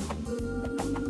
Ooh.